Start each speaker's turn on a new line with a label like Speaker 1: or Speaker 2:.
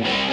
Speaker 1: Bye.